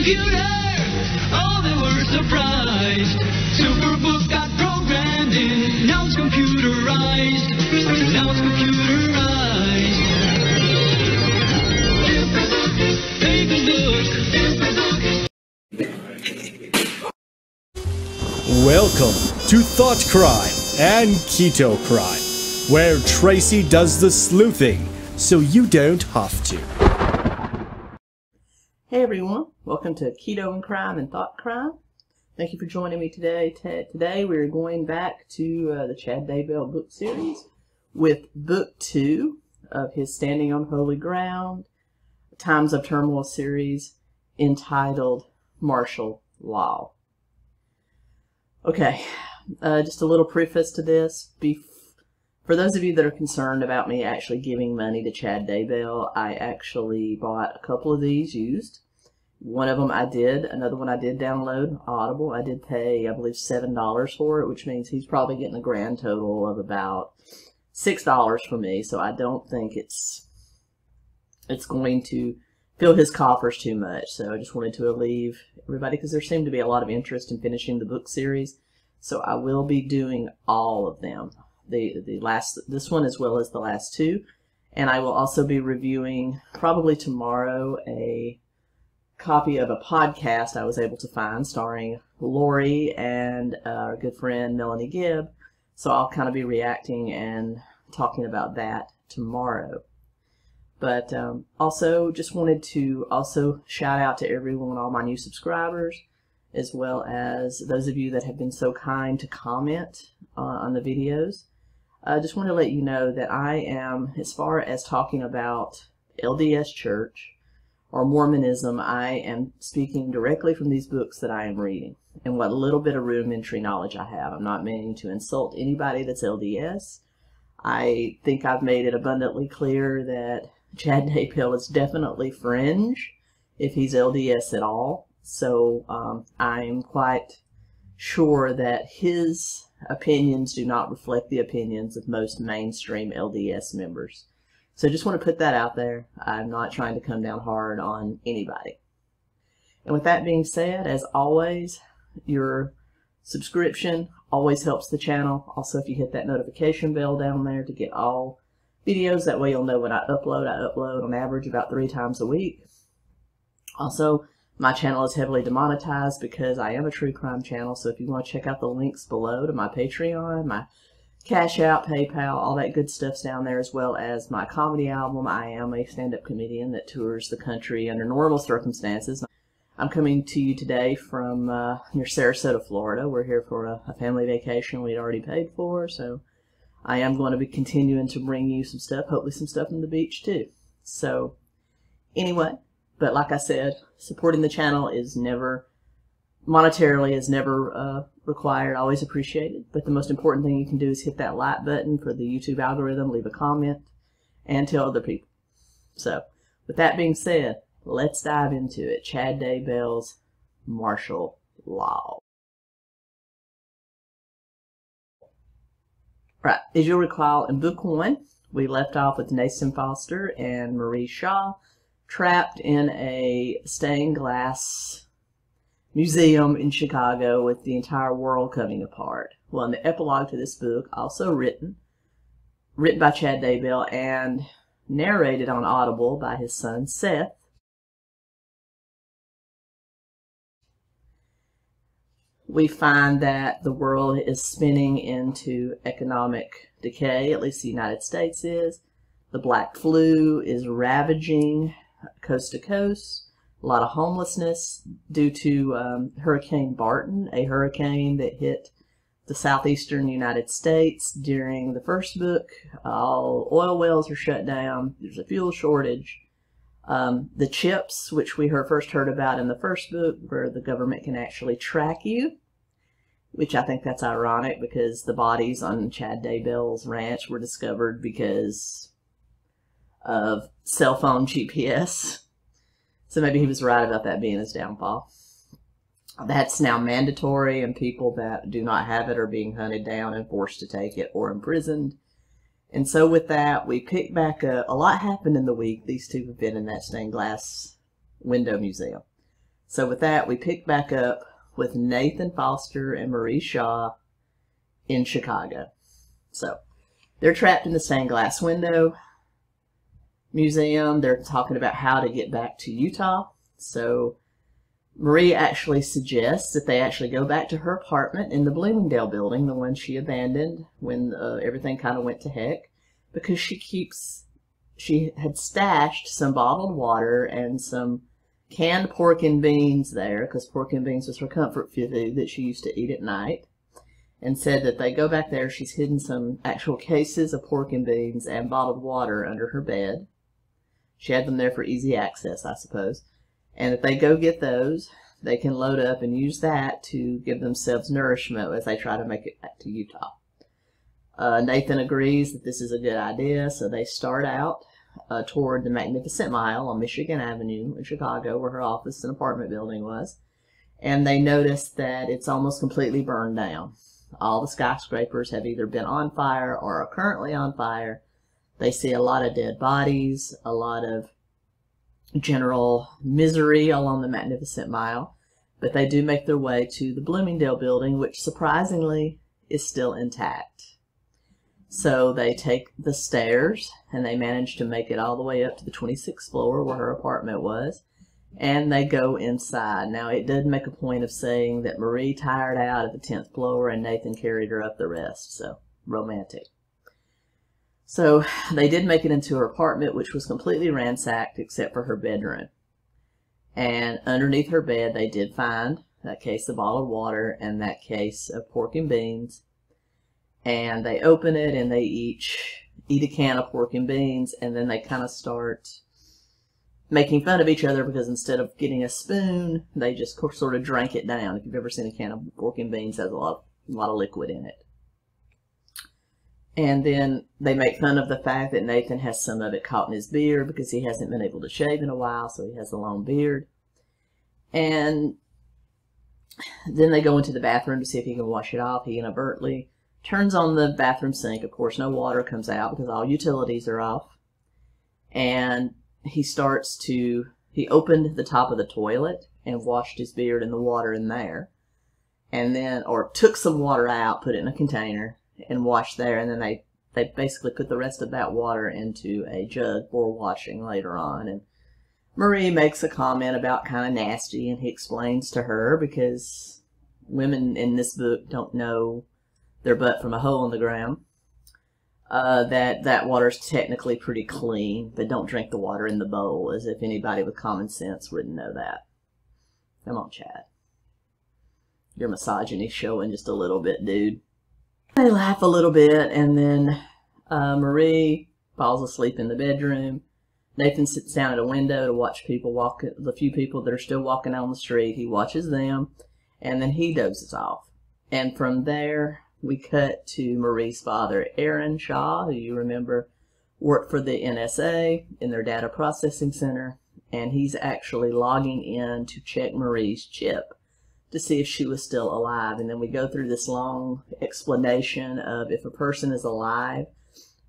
computer. Oh, they were surprised. Superbook got programmed in. Now it's computerized. Now it's computerized. Take a look. Welcome to Thought Crime and Keto Crime, where Tracy does the sleuthing so you don't have to. Hey everyone, welcome to Keto and Crime and Thought Crime. Thank you for joining me today. Today we're going back to uh, the Chad Daybell book series with book two of his Standing on Holy Ground Times of Turmoil series entitled Martial Law. Okay, uh, just a little preface to this. Bef- for those of you that are concerned about me actually giving money to Chad Daybell, I actually bought a couple of these used. One of them I did, another one I did download, Audible. I did pay, I believe, $7 for it, which means he's probably getting a grand total of about $6 for me, so I don't think it's it's going to fill his coffers too much. So I just wanted to relieve everybody because there seemed to be a lot of interest in finishing the book series. So I will be doing all of them. The the last this one as well as the last two. And I will also be reviewing probably tomorrow a copy of a podcast I was able to find starring Lori and our good friend Melanie Gibb. So I'll kind of be reacting and talking about that tomorrow. But um, also, just wanted to also shout out to everyone, all my new subscribers, as well as those of you that have been so kind to comment uh, on the videos. I just want to let you know that I am, as far as talking about LDS Church or Mormonism, I am speaking directly from these books that I am reading and what little bit of rudimentary knowledge I have. I'm not meaning to insult anybody that's LDS. I think I've made it abundantly clear that Chad Daybell is definitely fringe if he's LDS at all. So um, I'm quite sure that his opinions do not reflect the opinions of most mainstream LDS members. So just want to put that out there. I'm not trying to come down hard on anybody. And with that being said, as always, your subscription always helps the channel. Also, if you hit that notification bell down there to get all videos, that way you'll know when I upload. I upload on average about three times a week. Also, my channel is heavily demonetized because I am a true crime channel, so if you want to check out the links below to my Patreon, my Cash App, PayPal, all that good stuff's down there, as well as my comedy album. I am a stand-up comedian that tours the country under normal circumstances. I'm coming to you today from uh, near Sarasota, Florida. We're here for a, a family vacation we'd already paid for, so I am going to be continuing to bring you some stuff, hopefully some stuff from the beach too. So, anyway, but like I said, supporting the channel is never, monetarily is never uh, required, always appreciated. But the most important thing you can do is hit that like button for the YouTube algorithm, leave a comment, and tell other people. So, with that being said, let's dive into it. Chad Daybell's Martial Law. Right, as you'll recall, in book one, we left off with Nathan Foster and Marie Shaw trapped in a stained glass museum in Chicago with the entire world coming apart. Well, in the epilogue to this book, also written, written by Chad Daybell and narrated on Audible by his son Seth, we find that the world is spinning into economic decay, at least the United States is. The black flu is ravaging coast to coast. A lot of homelessness due to um, Hurricane Barton, a hurricane that hit the southeastern United States during the first book. All oil wells are shut down. There's a fuel shortage. Um, the chips, which we heard, first heard about in the first book, where the government can actually track you, which I think that's ironic because the bodies on Chad Daybell's ranch were discovered because of cell phone GPS. So maybe he was right about that being his downfall. That's now mandatory, and people that do not have it are being hunted down and forced to take it or imprisoned. And so, with that, we pick back up. A lot happened in the week. These two have been in that stained glass window museum. So with that, we pick back up with Nathan Foster and Marie Shaw in Chicago. So they're trapped in the stained glass window museum. They're talking about how to get back to Utah. So Marie actually suggests that they actually go back to her apartment in the Bloomingdale building, the one she abandoned when uh, everything kind of went to heck, because she keeps, she had stashed some bottled water and some canned pork and beans there, because pork and beans was her comfort food that she used to eat at night, and said that they go back there, she's hidden some actual cases of pork and beans and bottled water under her bed. She had them there for easy access, I suppose. And if they go get those, they can load up and use that to give themselves nourishment as they try to make it back to Utah. Uh, Nathan agrees that this is a good idea, so they start out uh, toward the Magnificent Mile on Michigan Avenue in Chicago, where her office and apartment building was. And they notice that it's almost completely burned down. All the skyscrapers have either been on fire or are currently on fire. They see a lot of dead bodies, a lot of general misery along the Magnificent Mile, but they do make their way to the Bloomingdale building, which surprisingly is still intact. So they take the stairs and they manage to make it all the way up to the 26th floor where her apartment was. And they go inside. Now, it did make a point of saying that Marie tired out at the 10th floor and Nathan carried her up the rest. So, romantic. So they did make it into her apartment, which was completely ransacked except for her bedroom. And underneath her bed, they did find that case of bottled water and that case of pork and beans. And they open it and they each eat a can of pork and beans and then they kind of start making fun of each other because instead of getting a spoon, they just sort of drank it down. If you've ever seen a can of pork and beans, has a lot, a lot of liquid in it. And then they make fun of the fact that Nathan has some of it caught in his beard because he hasn't been able to shave in a while, so he has a long beard. And then they go into the bathroom to see if he can wash it off. He inadvertently turns on the bathroom sink. Of course, no water comes out because all utilities are off. And he starts to, he opened the top of the toilet and washed his beard in the water in there. And then, or took some water out, put it in a container, and wash there, and then they they basically put the rest of that water into a jug for washing later on. And Marie makes a comment about kind of nasty, and he explains to her because women in this book don't know their butt from a hole in the ground. Uh, that that water's technically pretty clean, but don't drink the water in the bowl, as if anybody with common sense wouldn't know that. Come on, Chad. Your misogyny showing just a little bit, dude. They laugh a little bit, and then uh, Marie falls asleep in the bedroom. Nathan sits down at a window to watch people walk, the few people that are still walking on the street. He watches them, and then he dozes off. And from there, we cut to Marie's father, Aaron Shaw, who you remember worked for the NSA in their data processing center, and he's actually logging in to check Marie's chip to see if she was still alive. And then we go through this long explanation of if a person is alive,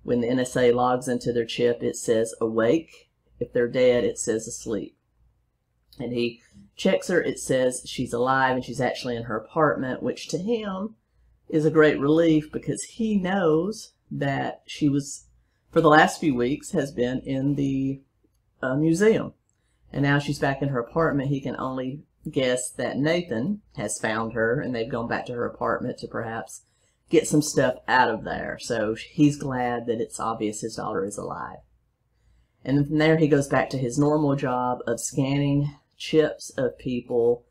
when the NSA logs into their chip, it says awake. If they're dead, it says asleep. And he checks her, it says she's alive and she's actually in her apartment, which to him is a great relief because he knows that she was, for the last few weeks, has been in the uh, museum. And now she's back in her apartment. He can only guess that Nathan has found her and they've gone back to her apartment to perhaps get some stuff out of there. So he's glad that it's obvious his daughter is alive. And from there, he goes back to his normal job of scanning chips of people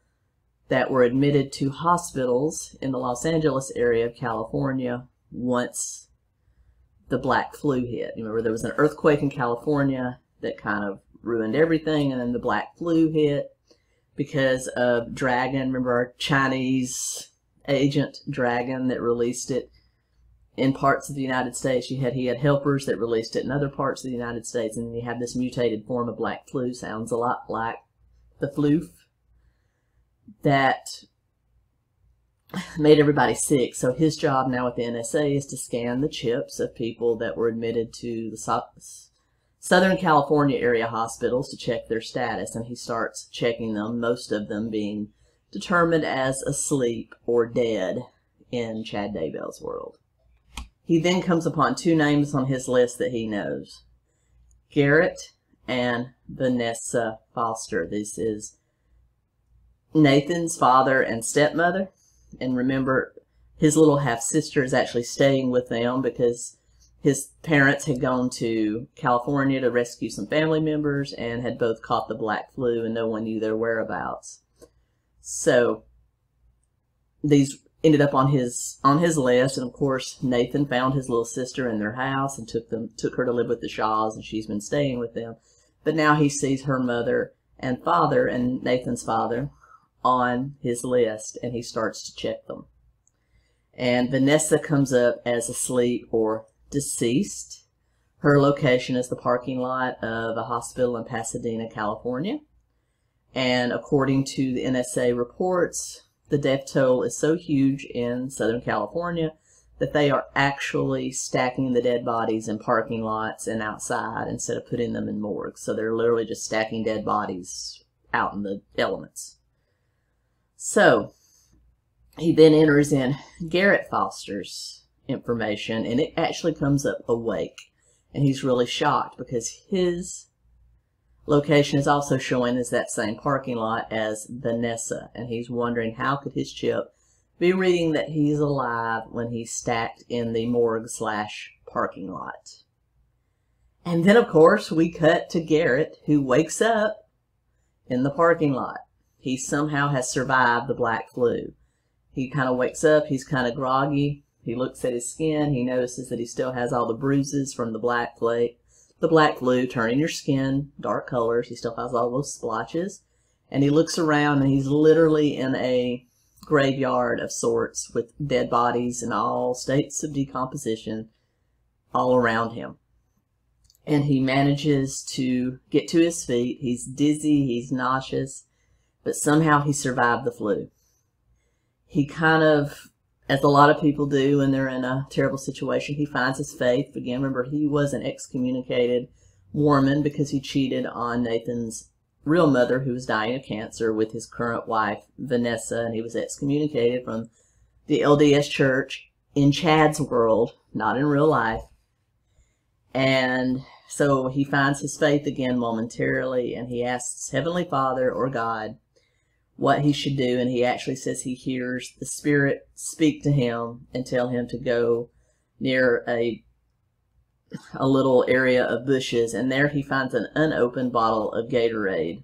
that were admitted to hospitals in the Los Angeles area of California once the black flu hit. You remember there was an earthquake in California that kind of ruined everything, and then the black flu hit because of Dragon. Remember our Chinese agent Dragon that released it in parts of the United States. You had he had helpers that released it in other parts of the United States, and then you have this mutated form of black flu. Sounds a lot like the floof that made everybody sick. So his job now with the NSA is to scan the chips of people that were admitted to the Southern California area hospitals to check their status, and he starts checking them, most of them being determined as asleep or dead in Chad Daybell's world. He then comes upon two names on his list that he knows Garrett and Vanessa Foster. This is Nathan's father and stepmother. And remember, his little half sister is actually staying with them because his parents had gone to California to rescue some family members and had both caught the black flu and no one knew their whereabouts. So these ended up on his on his list and of course Nathan found his little sister in their house and took them took her to live with the Shaws and she's been staying with them. But now he sees her mother and father and Nathan's father on his list and he starts to check them. And Vanessa comes up as asleep or deceased. Her location is the parking lot of a hospital in Pasadena, California. And according to the NSA reports, the death toll is so huge in Southern California that they are actually stacking the dead bodies in parking lots and outside instead of putting them in morgues. So they're literally just stacking dead bodies out in the elements. So he then enters in Garrett Foster's information and it actually comes up awake. And he's really shocked because his location is also showing as that same parking lot as Vanessa. And he's wondering how could his chip be reading that he's alive when he's stacked in the morgue slash parking lot. And then, of course, we cut to Garrett, who wakes up in the parking lot. He somehow has survived the black flu. He kind of wakes up, he's kind of groggy. He looks at his skin, he notices that he still has all the bruises from the black flu, the black flu turning your skin dark colors. He still has all those splotches. And he looks around and he's literally in a graveyard of sorts with dead bodies in all states of decomposition all around him. And he manages to get to his feet. He's dizzy, he's nauseous, but somehow he survived the flu. He kind of, as a lot of people do when they're in a terrible situation, he finds his faith. Again, remember, he was an excommunicated Mormon because he cheated on Nathan's real mother who was dying of cancer with his current wife, Vanessa, and he was excommunicated from the LDS church in Chad's world, not in real life. And so he finds his faith again momentarily and he asks Heavenly Father or God what he should do. And he actually says he hears the Spirit speak to him and tell him to go near a a little area of bushes, and there he finds an unopened bottle of Gatorade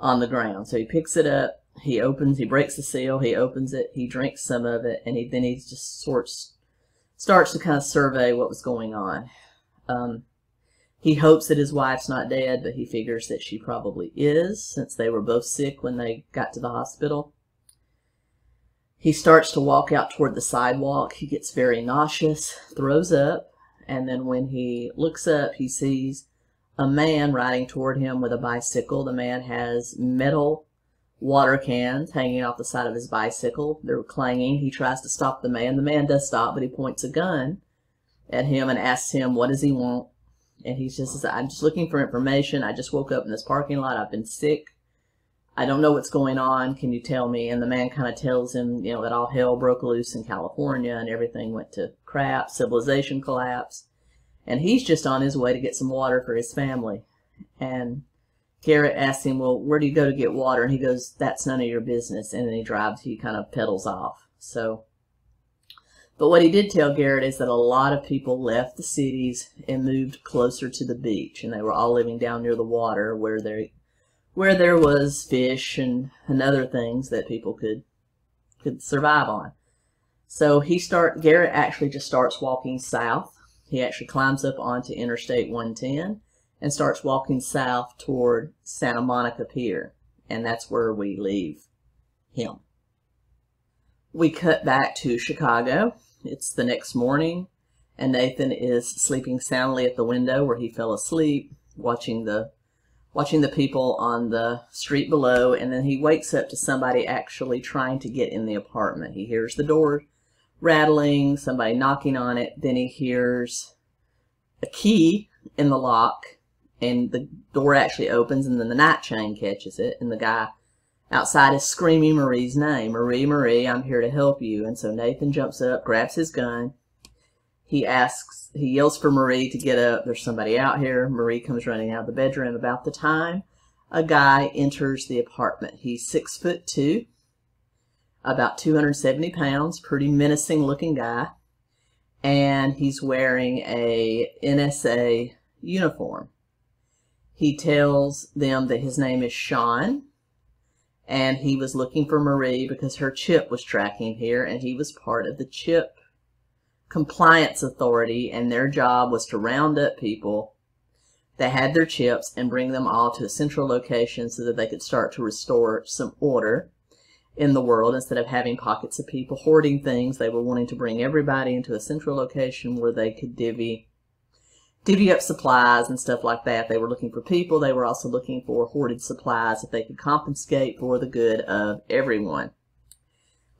on the ground. So he picks it up, he opens, he breaks the seal, he opens it, he drinks some of it, and he then he just sorts starts to kind of survey what was going on. Um, he hopes that his wife's not dead, but he figures that she probably is, since they were both sick when they got to the hospital. He starts to walk out toward the sidewalk. He gets very nauseous, throws up, and then when he looks up, he sees a man riding toward him with a bicycle. The man has metal water cans hanging off the side of his bicycle. They're clanging. He tries to stop the man. The man does stop, but he points a gun at him and asks him, what does he want? And he just I'm just looking for information. I just woke up in this parking lot. I've been sick. I don't know what's going on. Can you tell me? And the man kind of tells him, you know, that all hell broke loose in California and everything went to crap, civilization collapsed. And he's just on his way to get some water for his family. And Garrett asks him, well, where do you go to get water? And he goes, that's none of your business. And then he drives, he kind of pedals off. So, but what he did tell Garrett is that a lot of people left the cities and moved closer to the beach. And they were all living down near the water where they where there was fish and, and other things that people could could survive on. So he start Garrett actually just starts walking south. He actually climbs up onto Interstate 110 and starts walking south toward Santa Monica Pier. And that's where we leave him. We cut back to Chicago. It's the next morning, and Nathan is sleeping soundly at the window where he fell asleep, watching the watching the people on the street below, and then he wakes up to somebody actually trying to get in the apartment. He hears the door rattling, somebody knocking on it, then he hears a key in the lock, and the door actually opens, and then the night chain catches it, and the guy outside is screaming Marie's name. Marie, Marie, I'm here to help you. And so Nathan jumps up, grabs his gun. He asks, he yells for Marie to get up. There's somebody out here. Marie comes running out of the bedroom. About the time a guy enters the apartment, he's six foot two, about 270 pounds, pretty menacing looking guy. And he's wearing a NSA uniform. He tells them that his name is Sean and he was looking for Marie because her chip was tracking here and he was part of the chip compliance authority and their job was to round up people that had their chips and bring them all to a central location so that they could start to restore some order in the world. Instead of having pockets of people hoarding things they were wanting to bring everybody into a central location where they could divvy divvy up supplies and stuff like that. They were looking for people. They were also looking for hoarded supplies that they could confiscate for the good of everyone.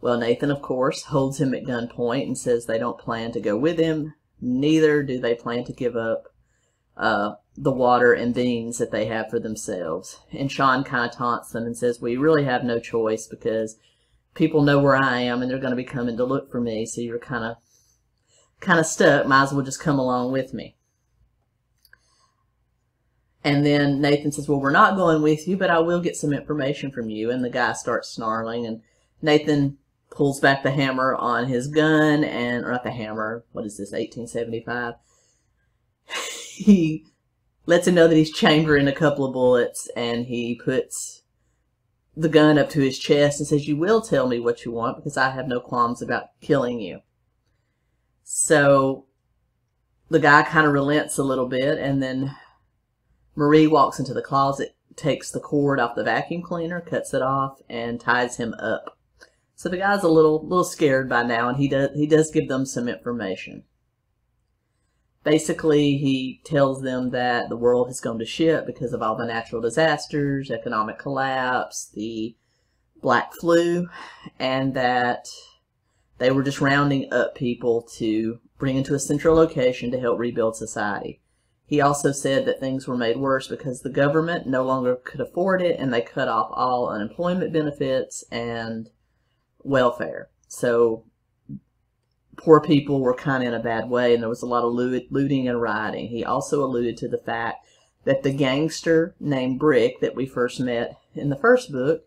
Well, Nathan, of course, holds him at gunpoint and says they don't plan to go with him. Neither do they plan to give up uh, the water and beans that they have for themselves. And Sean kind of taunts them and says, we really have no choice because people know where I am and they're going to be coming to look for me. So you're kind of kind of stuck. Might as well just come along with me. And then Nathan says, well, we're not going with you, but I will get some information from you. And the guy starts snarling and Nathan pulls back the hammer on his gun and, or not the hammer, what is this, 1875? he lets him know that he's chambering a couple of bullets and he puts the gun up to his chest and says, you will tell me what you want because I have no qualms about killing you. So the guy kind of relents a little bit and then Marie walks into the closet, takes the cord off the vacuum cleaner, cuts it off, and ties him up. So the guy's a little little scared by now, and he does he does give them some information. Basically, he tells them that the world has gone to shit because of all the natural disasters, economic collapse, the black flu, and that they were just rounding up people to bring into a central location to help rebuild society. He also said that things were made worse because the government no longer could afford it and they cut off all unemployment benefits and welfare. So poor people were kind of in a bad way and there was a lot of looting and rioting. He also alluded to the fact that the gangster named Brick that we first met in the first book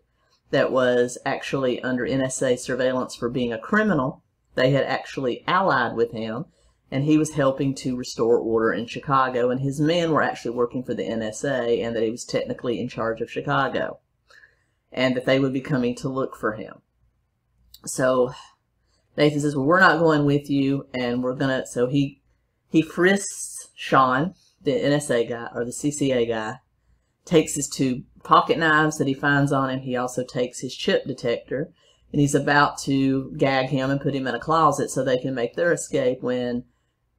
that was actually under NSA surveillance for being a criminal, they had actually allied with him and he was helping to restore order in Chicago, and his men were actually working for the NSA, and that he was technically in charge of Chicago, and that they would be coming to look for him. So Nathan says, "Well, we're not going with you, and we're gonna." So he he frisks Sean, the NSA guy or the CCA guy, takes his two pocket knives that he finds on him. He also takes his chip detector, and he's about to gag him and put him in a closet so they can make their escape when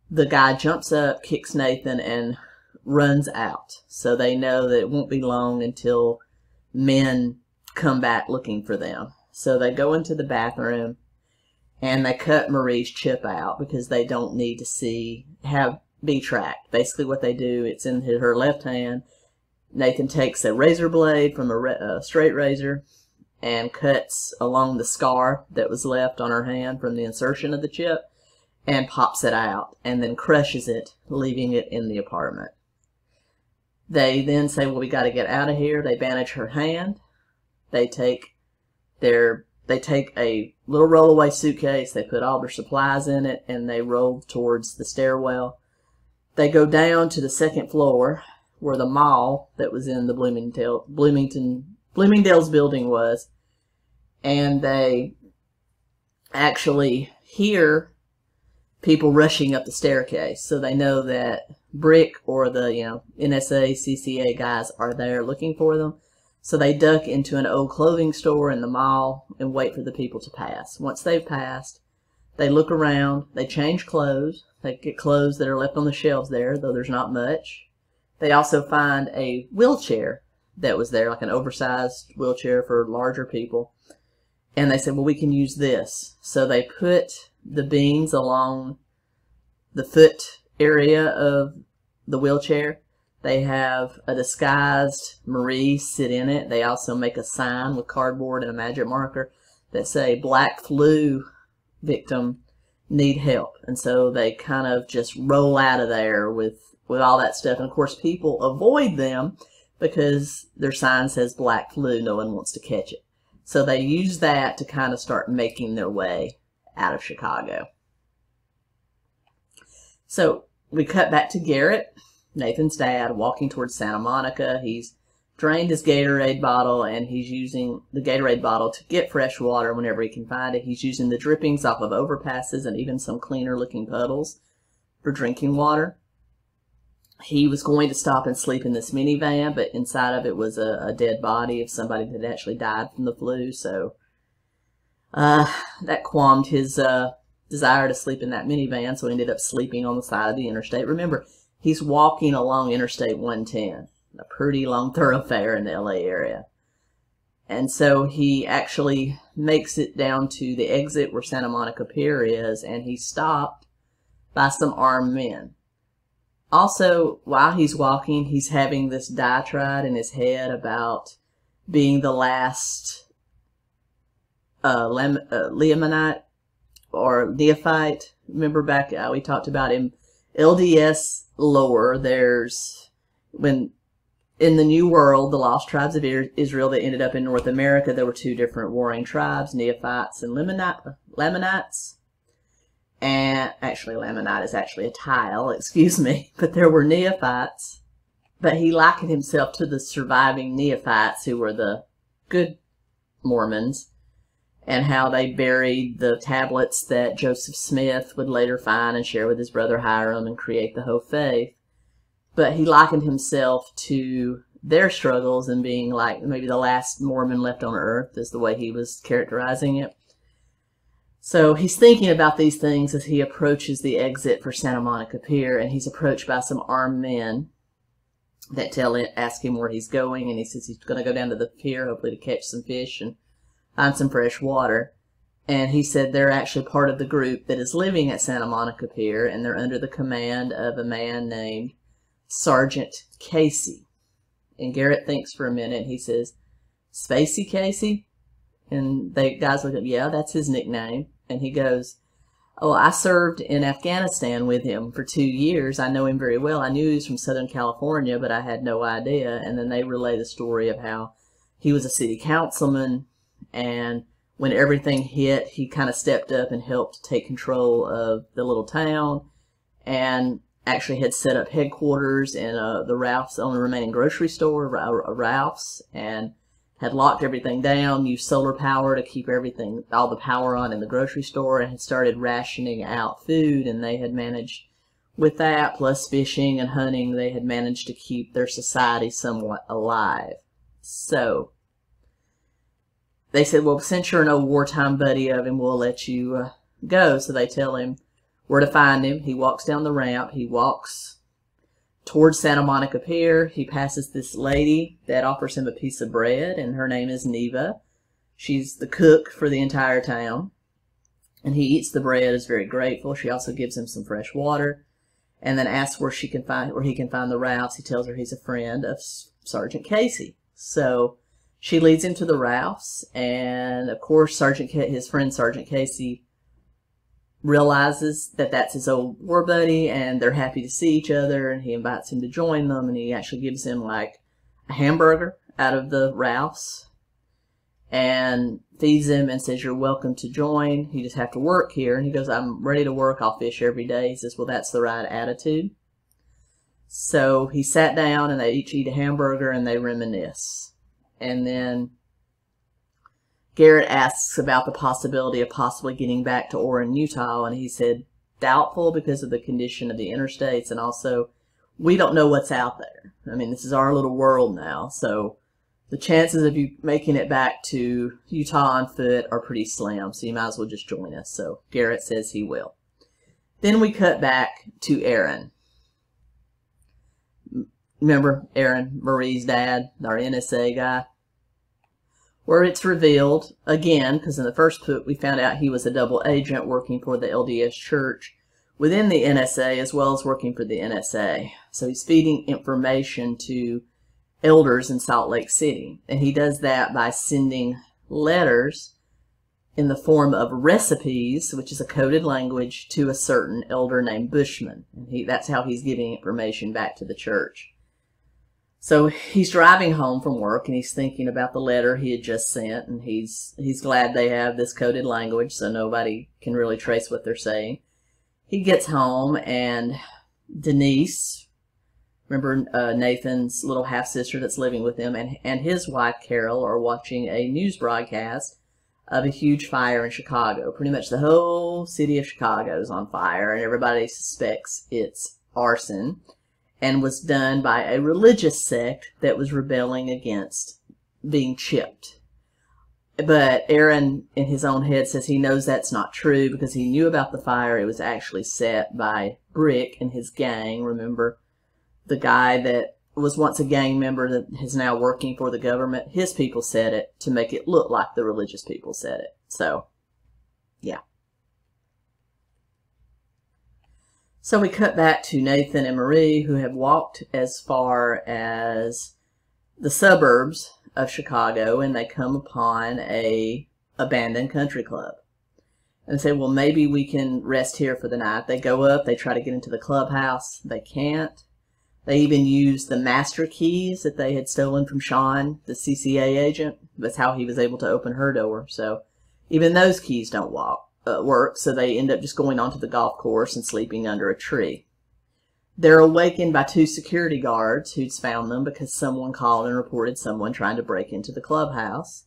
the guy jumps up, kicks Nathan, and runs out. So they know that it won't be long until men come back looking for them. So they go into the bathroom and they cut Marie's chip out because they don't need to see, have, be tracked. Basically what they do, it's in her left hand. Nathan takes a razor blade from a, a straight razor and cuts along the scar that was left on her hand from the insertion of the chip and pops it out and then crushes it, leaving it in the apartment. They then say, well, we got to get out of here. They bandage her hand. They take their, they take a little rollaway suitcase. They put all their supplies in it and they roll towards the stairwell. They go down to the second floor where the mall that was in the Bloomingdale, Bloomington, Bloomingdale's building was. And they actually hear people rushing up the staircase. So they know that Brick or the, you know, NSA, CCA guys are there looking for them. So they duck into an old clothing store in the mall and wait for the people to pass. Once they've passed, they look around, they change clothes, they get clothes that are left on the shelves there, though there's not much. They also find a wheelchair that was there, like an oversized wheelchair for larger people. And they said, well, we can use this. So they put the beans along the foot area of the wheelchair. They have a disguised Marie sit in it. They also make a sign with cardboard and a magic marker that say black flu victim need help. And so they kind of just roll out of there with, with all that stuff. And of course people avoid them because their sign says black flu. No one wants to catch it. So they use that to kind of start making their way out of Chicago. So we cut back to Garrett, Nathan's dad, walking towards Santa Monica. He's drained his Gatorade bottle and he's using the Gatorade bottle to get fresh water whenever he can find it. He's using the drippings off of overpasses and even some cleaner looking puddles for drinking water. He was going to stop and sleep in this minivan, but inside of it was a, a dead body of somebody that actually died from the flu. So uh, that qualmed his uh, desire to sleep in that minivan, so he ended up sleeping on the side of the interstate. Remember, he's walking along Interstate 110, a pretty long thoroughfare in the LA area. And so he actually makes it down to the exit where Santa Monica Pier is, and he's stopped by some armed men. Also, while he's walking, he's having this diatribe in his head about being the last uh, Lem- uh, or Nephite. Remember back uh, we talked about him. LDS lore. There's when in the New World, the lost tribes of Israel that ended up in North America, there were two different warring tribes: Nephites and Lamanites. And actually, Lamanite is actually a tile. Excuse me, but there were Nephites. But he likened himself to the surviving Nephites, who were the good Mormons and how they buried the tablets that Joseph Smith would later find and share with his brother Hyrum and create the whole faith. But he likened himself to their struggles and being like maybe the last Mormon left on earth is the way he was characterizing it. So he's thinking about these things as he approaches the exit for Santa Monica Pier and he's approached by some armed men that tell him, ask him where he's going and he says he's going to go down to the pier hopefully to catch some fish and find some fresh water. And he said they're actually part of the group that is living at Santa Monica Pier, and they're under the command of a man named Sergeant Casey. And Garrett thinks for a minute. He says, Spacey Casey? And the guys look up, yeah, that's his nickname. And he goes, Oh, I served in Afghanistan with him for two years. I know him very well. I knew he was from Southern California, but I had no idea. And then they relay the story of how he was a city councilman and when everything hit, he kind of stepped up and helped take control of the little town and actually had set up headquarters in uh, the Ralph's only remaining grocery store, Ralph's, and had locked everything down, used solar power to keep everything, all the power on in the grocery store, and had started rationing out food, and they had managed, with that, plus fishing and hunting, they had managed to keep their society somewhat alive. So, they said, well, since you're an old wartime buddy of him, we'll let you uh, go. So they tell him where to find him. He walks down the ramp. He walks towards Santa Monica Pier. He passes this lady that offers him a piece of bread, and her name is Neva. She's the cook for the entire town. And he eats the bread, is very grateful. She also gives him some fresh water, and then asks where she can find where he can find the Ralphs. He tells her he's a friend of Sergeant Casey. So she leads him to the Ralphs, and of course, Sergeant K- his friend Sergeant Casey realizes that that's his old war buddy, and they're happy to see each other. And he invites him to join them, and he actually gives him like a hamburger out of the Ralphs, and feeds him and says, "You're welcome to join. You just have to work here." And he goes, "I'm ready to work. I'll fish every day." He says, "Well, that's the right attitude." So he sat down, and they each eat a hamburger, and they reminisce and then Garrett asks about the possibility of possibly getting back to Orem, Utah, and he said doubtful because of the condition of the interstates, and also we don't know what's out there. I mean, this is our little world now, so the chances of you making it back to Utah on foot are pretty slim, so you might as well just join us. So Garrett says he will. Then we cut back to Aaron remember Aaron Marie's dad, our NSA guy, where it's revealed again, because in the first book we found out he was a double agent working for the LDS Church, within the NSA as well as working for the NSA. So he's feeding information to elders in Salt Lake City. And he does that by sending letters in the form of recipes, which is a coded language, to a certain elder named Bushman. And he, that's how he's giving information back to the church. So he's driving home from work and he's thinking about the letter he had just sent and he's he's glad they have this coded language so nobody can really trace what they're saying. He gets home and Denise, remember uh, Nathan's little half sister that's living with him, and and his wife Carol are watching a news broadcast of a huge fire in Chicago. Pretty much the whole city of Chicago is on fire, and everybody suspects it's arson and was done by a religious sect that was rebelling against being chipped. But Aaron, in his own head, says he knows that's not true because he knew about the fire. It was actually set by Brick and his gang. Remember, the guy that was once a gang member that is now working for the government. His people said it to make it look like the religious people said it. So, yeah. So we cut back to Nathan and Marie, who have walked as far as the suburbs of Chicago, and they come upon a abandoned country club. And say, well, maybe we can rest here for the night. They go up, they try to get into the clubhouse. They can't. They even use the master keys that they had stolen from Sean, the CCA agent. That's how he was able to open her door. So even those keys don't walk uh, work, so they end up just going onto the golf course and sleeping under a tree. They're awakened by two security guards who'd found them because someone called and reported someone trying to break into the clubhouse.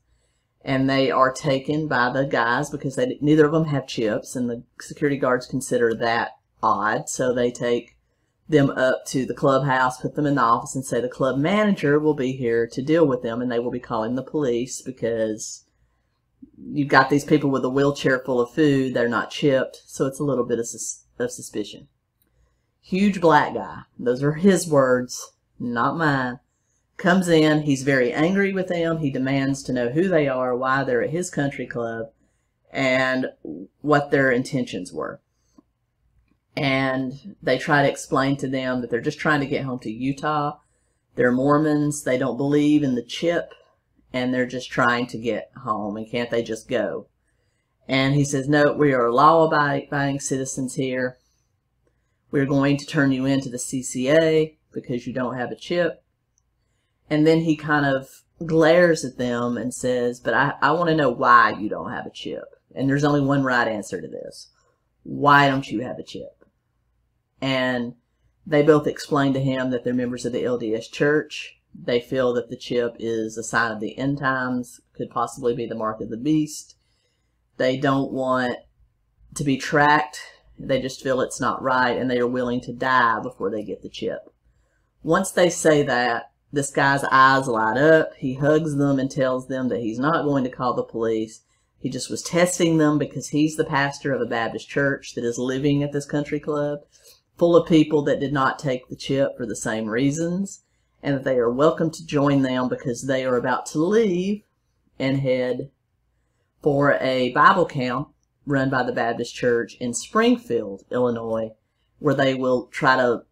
And they are taken by the guys because they neither of them have chips, and the security guards consider that odd. So they take them up to the clubhouse, put them in the office, and say the club manager will be here to deal with them, and they will be calling the police because you've got these people with a wheelchair full of food. They're not chipped, so it's a little bit of, sus of suspicion. Huge black guy. Those are his words, not mine. Comes in. He's very angry with them. He demands to know who they are, why they're at his country club, and what their intentions were. And they try to explain to them that they're just trying to get home to Utah. They're Mormons. They don't believe in the chip and they're just trying to get home and can't they just go? And he says, no, we are law-abiding citizens here. We're going to turn you into the CCA because you don't have a chip. And then he kind of glares at them and says, but I, I want to know why you don't have a chip. And there's only one right answer to this. Why don't you have a chip? And they both explain to him that they're members of the LDS church they feel that the chip is a sign of the end times, could possibly be the mark of the beast. They don't want to be tracked. They just feel it's not right and they are willing to die before they get the chip. Once they say that, this guy's eyes light up. He hugs them and tells them that he's not going to call the police. He just was testing them because he's the pastor of a Baptist church that is living at this country club full of people that did not take the chip for the same reasons and that they are welcome to join them because they are about to leave and head for a Bible camp run by the Baptist Church in Springfield, Illinois, where they will try to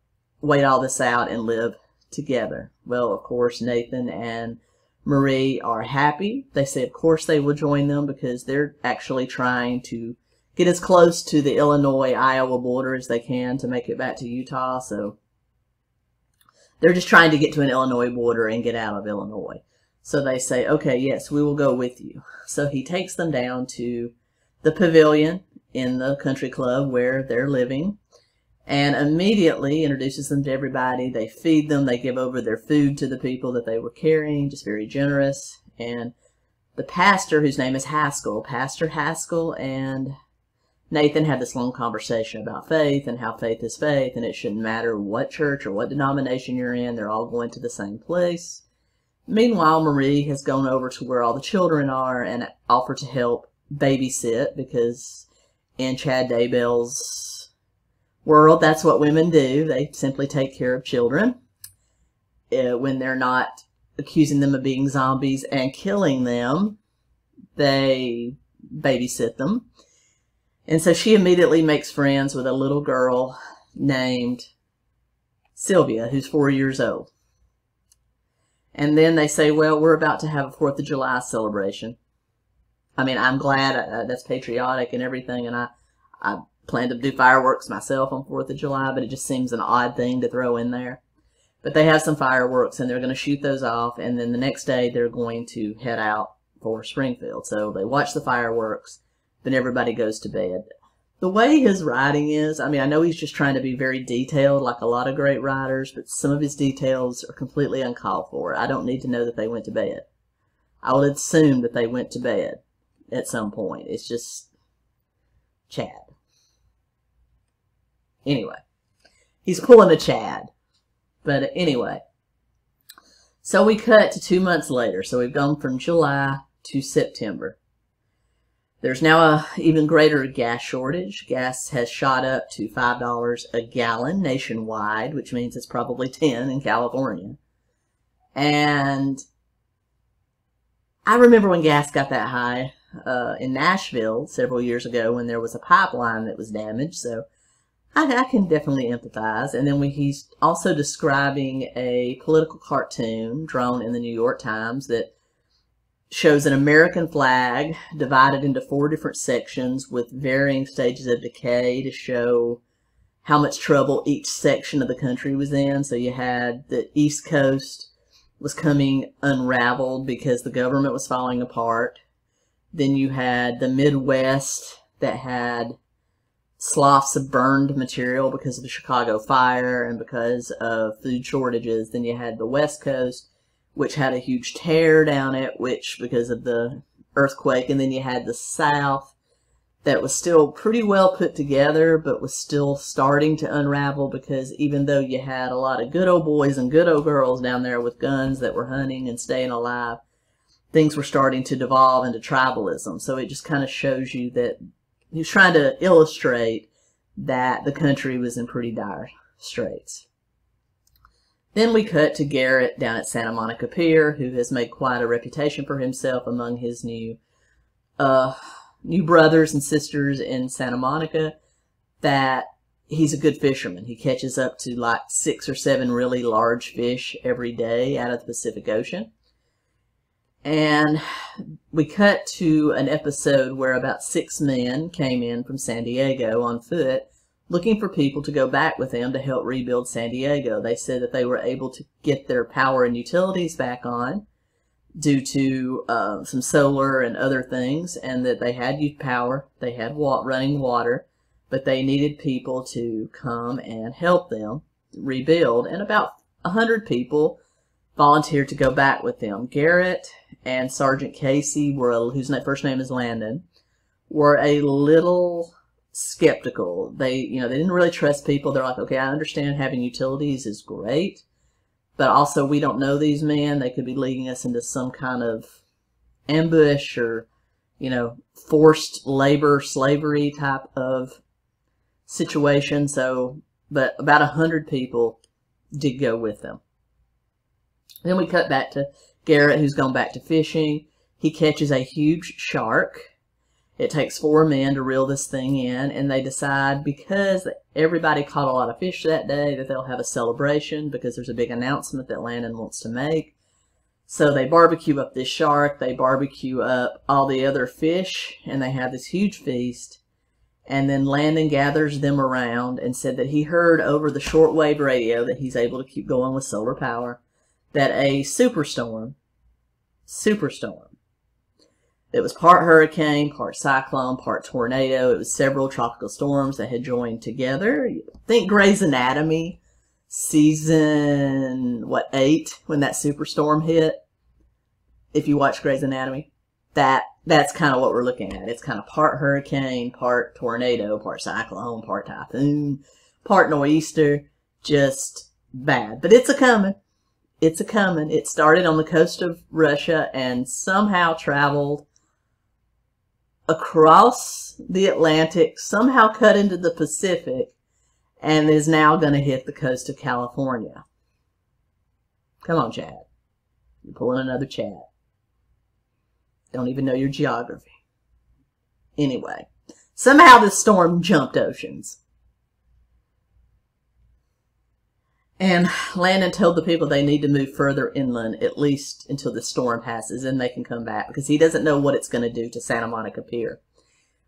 wait all this out and live together. Well, of course, Nathan and Marie are happy. They say, of course, they will join them because they're actually trying to get as close to the Illinois Iowa border as they can to make it back to Utah. So they're just trying to get to an Illinois border and get out of Illinois. So they say, okay, yes, we will go with you. So he takes them down to the pavilion in the country club where they're living and immediately introduces them to everybody. They feed them. They give over their food to the people that they were carrying, just very generous. And the pastor, whose name is Haskell, Pastor Haskell and Nathan had this long conversation about faith and how faith is faith, and it shouldn't matter what church or what denomination you're in, they're all going to the same place. Meanwhile, Marie has gone over to where all the children are and offered to help babysit because in Chad Daybell's world, that's what women do. They simply take care of children uh, when they're not accusing them of being zombies and killing them. They babysit them. And so she immediately makes friends with a little girl named Sylvia, who's four years old. And then they say, well, we're about to have a Fourth of July celebration. I mean, I'm glad uh, that's patriotic and everything, and I, I plan to do fireworks myself on Fourth of July, but it just seems an odd thing to throw in there. But they have some fireworks, and they're going to shoot those off, and then the next day they're going to head out for Springfield. So they watch the fireworks, then everybody goes to bed. The way his writing is, I mean, I know he's just trying to be very detailed, like a lot of great writers, but some of his details are completely uncalled for. I don't need to know that they went to bed. I would assume that they went to bed at some point. It's just Chad. Anyway, he's pulling a Chad. But anyway, so we cut to two months later. So we've gone from July to September. There's now a even greater gas shortage. Gas has shot up to $5 a gallon nationwide, which means it's probably 10 in California. And I remember when gas got that high uh, in Nashville several years ago when there was a pipeline that was damaged. So I, I can definitely empathize. And then when he's also describing a political cartoon drawn in the New York Times that shows an American flag divided into four different sections with varying stages of decay to show how much trouble each section of the country was in. So you had the East Coast was coming unraveled because the government was falling apart. Then you had the Midwest that had sloughs of burned material because of the Chicago fire and because of food shortages. Then you had the West Coast which had a huge tear down it, which because of the earthquake, and then you had the south that was still pretty well put together, but was still starting to unravel because even though you had a lot of good old boys and good old girls down there with guns that were hunting and staying alive, things were starting to devolve into tribalism. So it just kind of shows you that he was trying to illustrate that the country was in pretty dire straits. Then we cut to Garrett down at Santa Monica Pier, who has made quite a reputation for himself among his new uh, new brothers and sisters in Santa Monica. That he's a good fisherman. He catches up to like six or seven really large fish every day out of the Pacific Ocean. And we cut to an episode where about six men came in from San Diego on foot looking for people to go back with them to help rebuild San Diego. They said that they were able to get their power and utilities back on due to uh, some solar and other things, and that they had power, they had wa- running water, but they needed people to come and help them rebuild. And about a hundred people volunteered to go back with them. Garrett and Sergeant Casey were, whose first name is Landon, were a little skeptical. They, you know, they didn't really trust people. They're like, okay, I understand having utilities is great, but also we don't know these men. They could be leading us into some kind of ambush or, you know, forced labor, slavery type of situation. So, but about a hundred people did go with them. Then we cut back to Garrett, who's gone back to fishing. He catches a huge shark it takes four men to reel this thing in, and they decide because everybody caught a lot of fish that day that they'll have a celebration because there's a big announcement that Landon wants to make. So they barbecue up this shark, they barbecue up all the other fish, and they have this huge feast. And then Landon gathers them around and said that he heard over the shortwave radio that he's able to keep going with solar power that a superstorm, superstorm, it was part hurricane, part cyclone, part tornado. It was several tropical storms that had joined together. Think Grey's Anatomy, season, what, eight, when that superstorm hit. If you watch Grey's Anatomy, that that's kind of what we're looking at. It's kind of part hurricane, part tornado, part cyclone, part typhoon, part nor'easter. Just bad. But it's a coming. It's a coming. It started on the coast of Russia and somehow traveled across the Atlantic, somehow cut into the Pacific, and is now going to hit the coast of California. Come on, Chad. You're pulling another Chad. Don't even know your geography. Anyway, Somehow this storm jumped oceans. And Landon told the people they need to move further inland, at least until the storm passes, and they can come back because he doesn't know what it's going to do to Santa Monica Pier.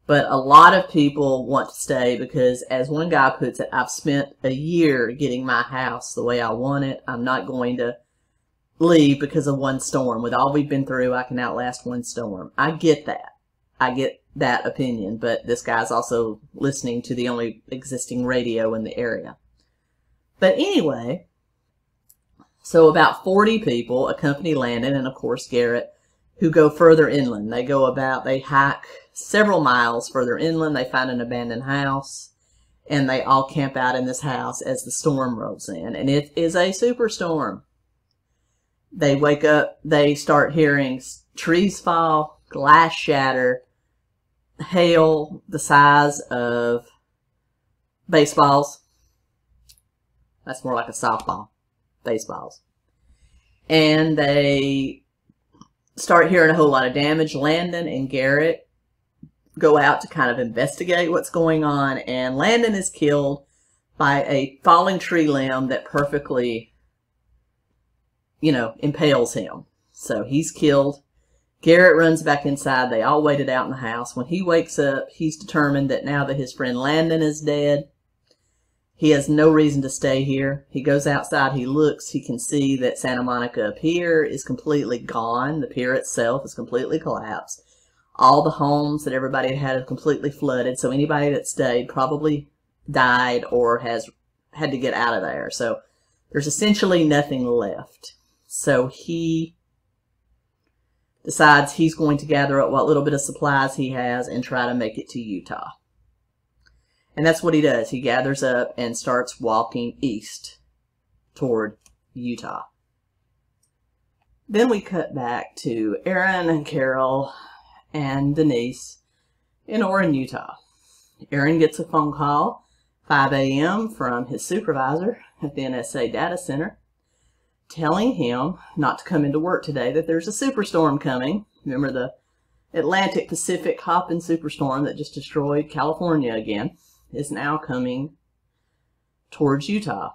But a lot of people want to stay because, as one guy puts it, I've spent a year getting my house the way I want it. I'm not going to leave because of one storm. With all we've been through, I can outlast one storm. I get that. I get that opinion, but this guy's also listening to the only existing radio in the area. But anyway, so about 40 people accompany Landon and, of course, Garrett, who go further inland. They go about, they hike several miles further inland. They find an abandoned house, and they all camp out in this house as the storm rolls in. And it is a superstorm. They wake up, they start hearing trees fall, glass shatter, hail the size of baseballs that's more like a softball. Baseballs. And they start hearing a whole lot of damage. Landon and Garrett go out to kind of investigate what's going on. And Landon is killed by a falling tree limb that perfectly, you know, impales him. So he's killed. Garrett runs back inside. They all waited out in the house. When he wakes up, he's determined that now that his friend Landon is dead, he has no reason to stay here. He goes outside, he looks, he can see that Santa Monica Pier is completely gone. The pier itself is completely collapsed. All the homes that everybody had had completely flooded, so anybody that stayed probably died or has had to get out of there. So there's essentially nothing left. So he decides he's going to gather up what little bit of supplies he has and try to make it to Utah. And that's what he does. He gathers up and starts walking east toward Utah. Then we cut back to Aaron and Carol and Denise in Orem, Utah. Aaron gets a phone call 5 a.m. from his supervisor at the NSA data center telling him not to come into work today, that there's a superstorm coming. Remember the Atlantic Pacific Hoppin superstorm that just destroyed California again is now coming towards Utah.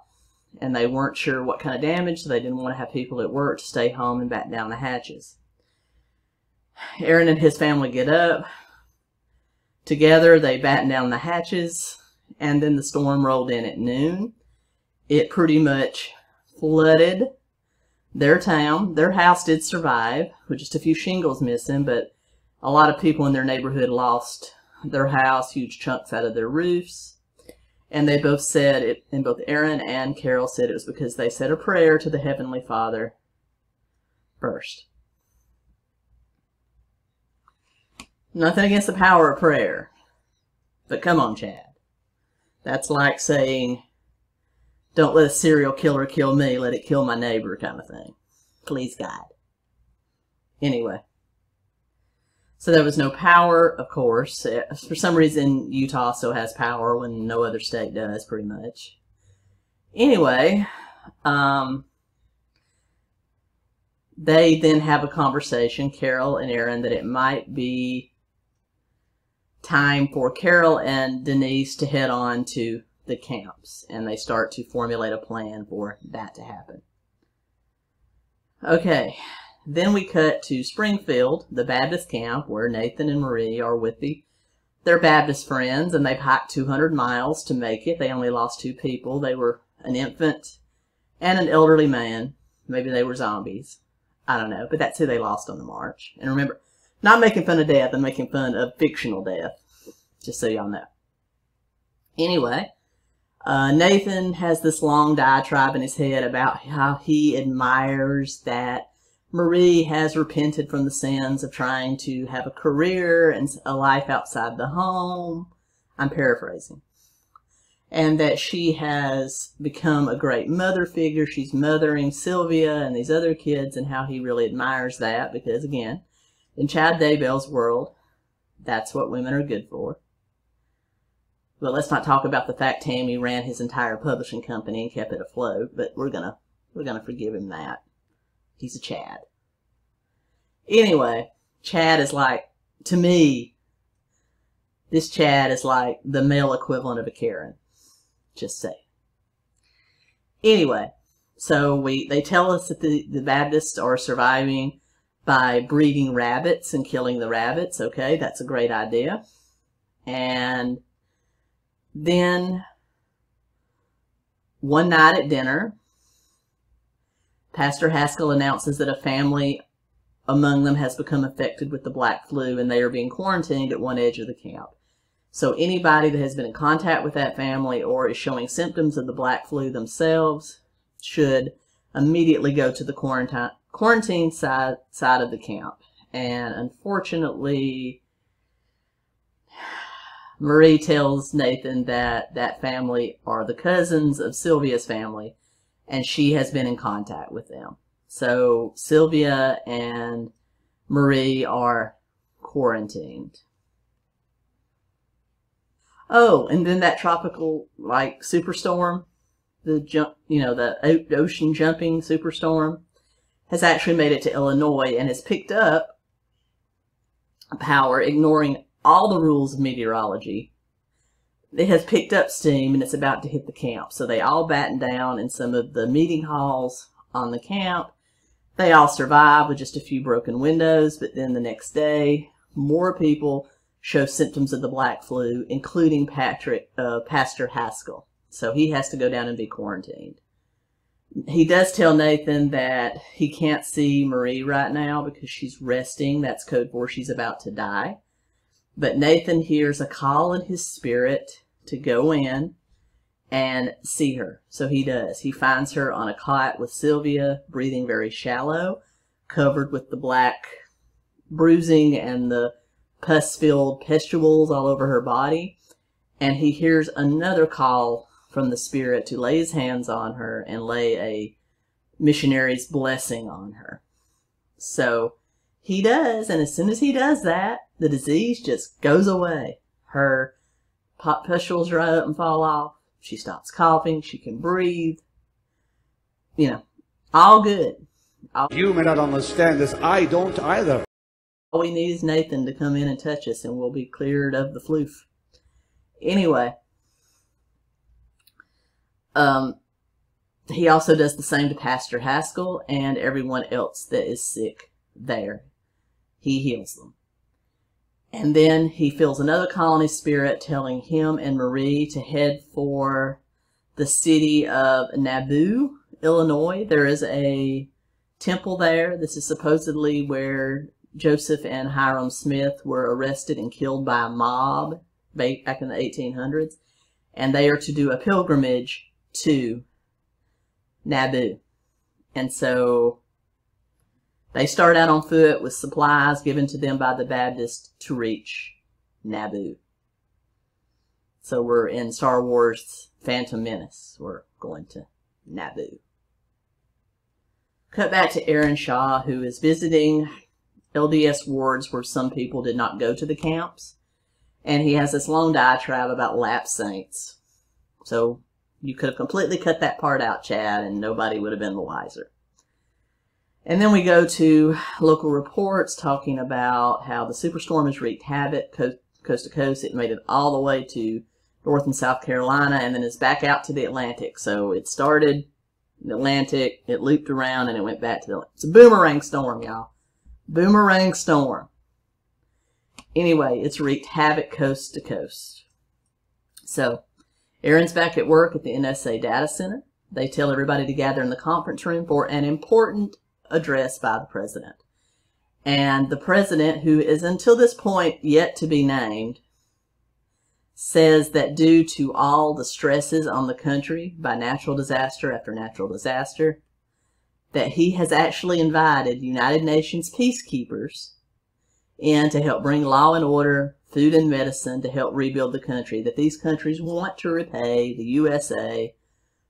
And they weren't sure what kind of damage, so they didn't want to have people at work to stay home and batten down the hatches. Aaron and his family get up. Together, they batten down the hatches, and then the storm rolled in at noon. It pretty much flooded their town. Their house did survive, with just a few shingles missing, but a lot of people in their neighborhood lost their house, huge chunks out of their roofs. And they both said it, and both Aaron and Carol said it was because they said a prayer to the Heavenly Father first. Nothing against the power of prayer. But come on, Chad. That's like saying, don't let a serial killer kill me, let it kill my neighbor kind of thing. Please, God. Anyway. So there was no power, of course. Uh, for some reason, Utah still has power when no other state does, pretty much. Anyway, um, they then have a conversation, Carol and Aaron, that it might be time for Carol and Denise to head on to the camps, and they start to formulate a plan for that to happen. Okay, then we cut to Springfield, the Baptist camp, where Nathan and Marie are with the, their Baptist friends, and they've hiked 200 miles to make it. They only lost two people. They were an infant and an elderly man. Maybe they were zombies. I don't know, but that's who they lost on the march. And remember, not making fun of death, I'm making fun of fictional death, just so y'all know. Anyway, uh, Nathan has this long diatribe in his head about how he admires that Marie has repented from the sins of trying to have a career and a life outside the home. I'm paraphrasing. And that she has become a great mother figure. She's mothering Sylvia and these other kids, and how he really admires that because, again, in Chad Daybell's world, that's what women are good for. But let's not talk about the fact Tammy ran his entire publishing company and kept it afloat, but we're gonna we're gonna forgive him that. He's a Chad. Anyway, Chad is like, to me, This Chad is like the male equivalent of a Karen. Just say. Anyway, so we they tell us that the, the Baptists are surviving by breeding rabbits and killing the rabbits. Okay, that's a great idea. And then one night at dinner, Pastor Haskell announces that a family among them has become affected with the black flu and they are being quarantined at one edge of the camp. So anybody that has been in contact with that family or is showing symptoms of the black flu themselves should immediately go to the quarantine quarantine side side of the camp. And unfortunately, Marie tells Nathan that that family are the cousins of Sylvia's family, and she has been in contact with them. So Sylvia and Marie are quarantined. Oh, and then that tropical like superstorm, the jump, you know, the ocean jumping superstorm has actually made it to Illinois and has picked up power, ignoring all the rules of meteorology. It has picked up steam and it's about to hit the camp. So they all batten down in some of the meeting halls on the camp. They all survive with just a few broken windows, but then the next day, more people show symptoms of the black flu, including Patrick, uh, Pastor Haskell. So he has to go down and be quarantined. He does tell Nathan that he can't see Marie right now because she's resting. That's code for she's about to die. But Nathan hears a call in his spirit to go in and see her. So he does. He finds her on a cot with Sylvia, breathing very shallow, covered with the black bruising and the pus-filled pustules all over her body. And he hears another call from the Spirit to lay his hands on her and lay a missionary's blessing on her. So he does, and as soon as he does that, the disease just goes away. Her pustules dry up and fall off. She stops coughing. She can breathe. You know, all good. All You may not understand this. I don't either. All we need is Nathan to come in and touch us, and we'll be cleared of the floof. Anyway, um, he also does the same to Pastor Haskell and everyone else that is sick there. He heals them. And then he feels another colony spirit telling him and Marie to head for the city of Nauvoo, Illinois. There is a temple there. This is supposedly where Joseph and Hyrum Smith were arrested and killed by a mob back in the 1800s. And they are to do a pilgrimage to Nauvoo. And so they start out on foot with supplies given to them by the Baptists to reach Nauvoo. So we're in Star Wars Phantom Menace. We're going to Nauvoo. Cut back to Aaron Shaw, who is visiting LDS wards where some people did not go to the camps. And he has this long diatribe about lap saints. So you could have completely cut that part out, Chad, and nobody would have been the wiser. And then we go to local reports talking about how the superstorm has wreaked havoc coast, coast to coast. It made it all the way to North and South Carolina and then it's back out to the Atlantic. So it started in the Atlantic, it looped around, and it went back to the It's a boomerang storm, y'all. Boomerang storm. Anyway, it's wreaked havoc coast to coast. So, Aaron's back at work at the NSA Data Center. They tell everybody to gather in the conference room for an important address by the president. And the president, who is until this point yet to be named, says that due to all the stresses on the country by natural disaster after natural disaster, that he has actually invited United Nations peacekeepers in to help bring law and order, food and medicine to help rebuild the country, that these countries want to repay the USA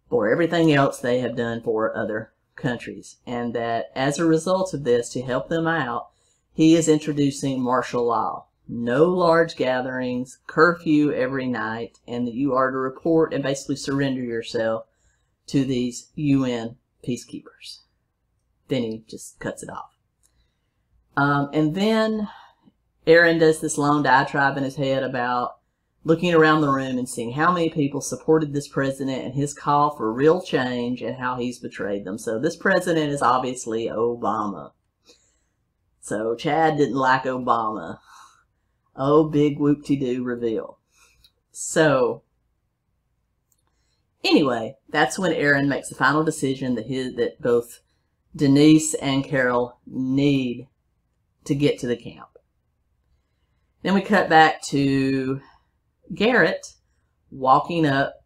for everything else they have done for other countries. And that as a result of this, to help them out, he is introducing martial law. No large gatherings, curfew every night, and that you are to report and basically surrender yourself to these UN peacekeepers. Then he just cuts it off. Um, and then Aaron does this long diatribe in his head about looking around the room and seeing how many people supported this president and his call for real change and how he's betrayed them. So this president is obviously Obama. So Chad didn't like Obama. Oh, big whoop-de-doo reveal. So, anyway, that's when Aaron makes the final decision that his, that both Denise and Carol need to get to the camp. Then we cut back to Garrett walking up,